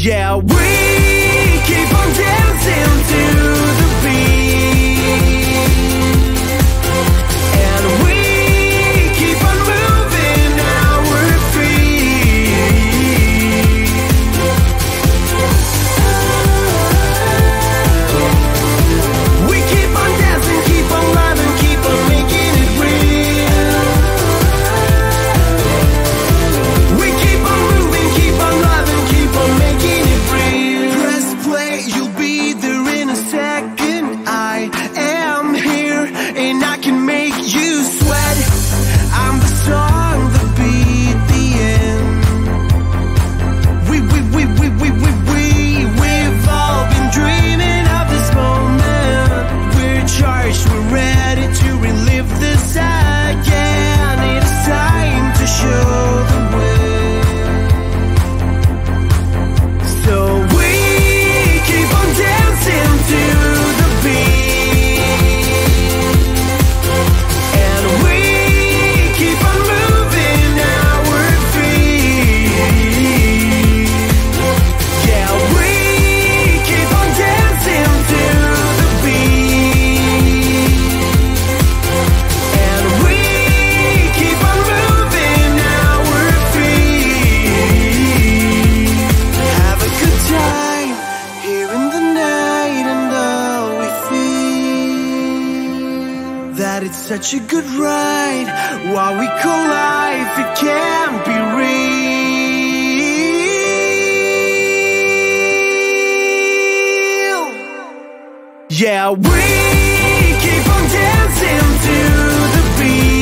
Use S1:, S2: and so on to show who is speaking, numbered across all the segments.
S1: Yeah, we such a good ride while we call life, it can't be real. Yeah, we keep on dancing to the beat.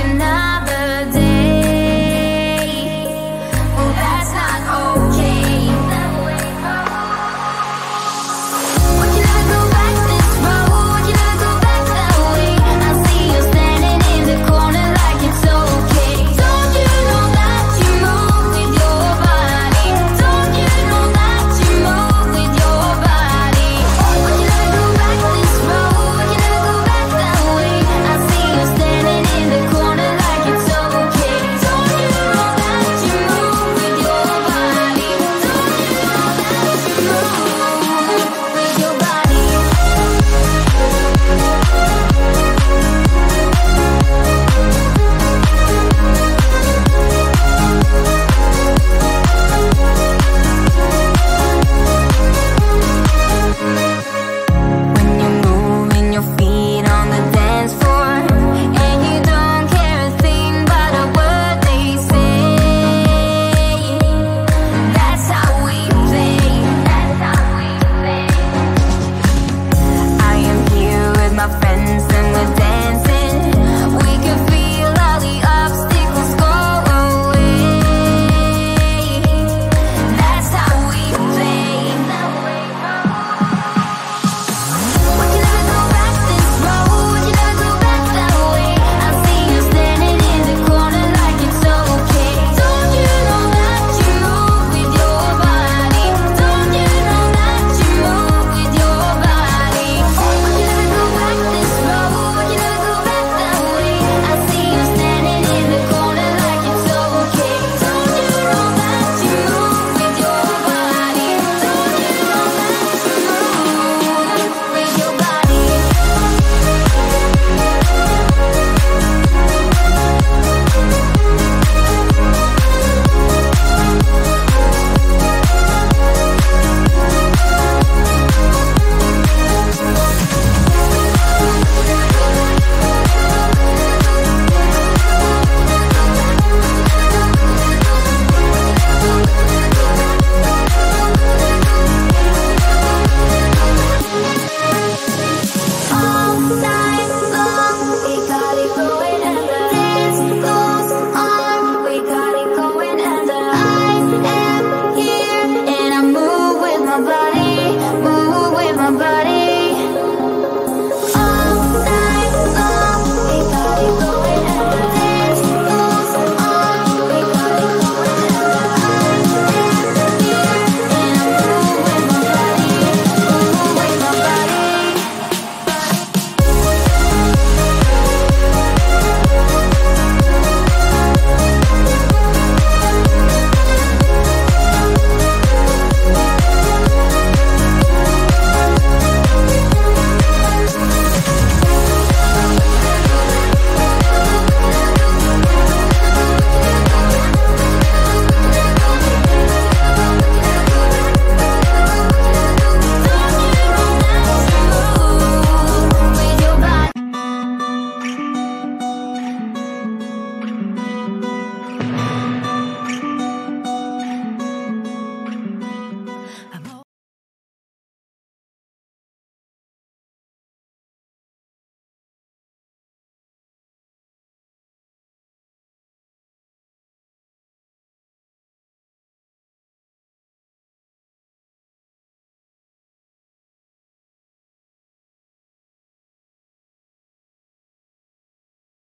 S1: another day.